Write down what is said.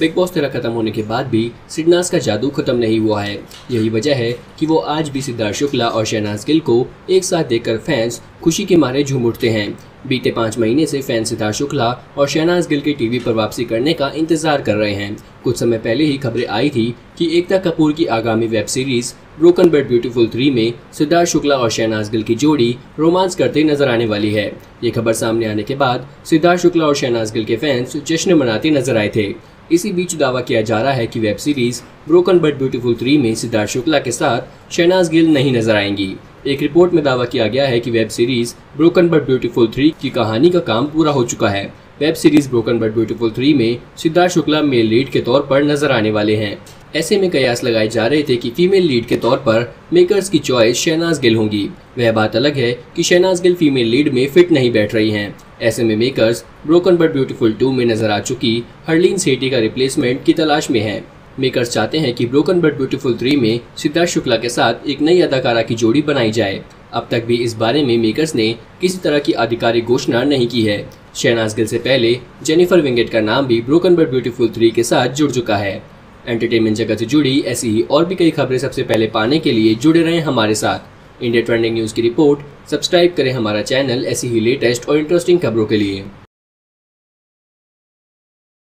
Big boss तेरह खत्म होने के बाद भी सिडनाज का जादू खत्म नहीं हुआ है। यही वजह है कि वो आज भी सिद्धार्थ शुक्ला और शहनाज गिल को एक साथ देखकर फैंस खुशी के मारे झूम उठते हैं। बीते पाँच महीने से फ़ैन सिद्धार्थ शुक्ला और शहनाज गिल के टीवी पर वापसी करने का इंतज़ार कर रहे हैं। कुछ समय पहले ही खबरें आई थी कि एकता कपूर की आगामी web series broken but beautiful three में सिद्धार्थ शुक्ला और शहनाज गिल की जोड़ी रोमांस करते नज़र आने वाली है। ये खबर सामने आने के बाद सिद्धार्थ शुक्ला और शहनाज गिल के फैंस जश्न मनाते नज़र आए थे। इसी बीच दावा किया जा रहा है कि web series broken but beautiful three में सिद्धार्थ शुक्ला के साथ शहनाज गिल नहीं नज़र आएँगी। एक रिपोर्ट में दावा किया गया है कि web series broken but beautiful three की कहानी का काम पूरा हो चुका है। Web series broken but beautiful three में सिद्धार्थ शुक्ला मेल लीड के तौर पर नज़र आने वाले हैं। ऐसे में कयास लगाए जा रहे थे कि फीमेल लीड के तौर पर मेकर्स की चॉइस शहनाज गिल होंगी। वह बात अलग है कि शहनाज गिल फीमेल लीड में फिट नहीं बैठ रही हैं। ऐसे में makers broken but beautiful two में नज़र आ चुकी हरलीन सेठी का रिप्लेसमेंट की तलाश में है। मेकर्स चाहते हैं कि ब्रोकन बट ब्यूटीफुल थ्री में सिद्धार्थ शुक्ला के साथ एक नई अदाकारा की जोड़ी बनाई जाए। अब तक भी इस बारे में मेकर्स ने किसी तरह की आधिकारिक घोषणा नहीं की है। शहनाज गिल से पहले जेनिफर विंगेट का नाम भी ब्रोकन बट ब्यूटीफुल थ्री के साथ जुड़ चुका है। एंटरटेनमेंट जगत से जुड़ी ऐसी ही और भी कई खबरें सबसे पहले पाने के लिए जुड़े रहें हमारे साथ। इंडिया ट्रेंडिंग न्यूज़ की रिपोर्ट सब्सक्राइब करें हमारा चैनल ऐसी ही लेटेस्ट और इंटरेस्टिंग खबरों के लिए।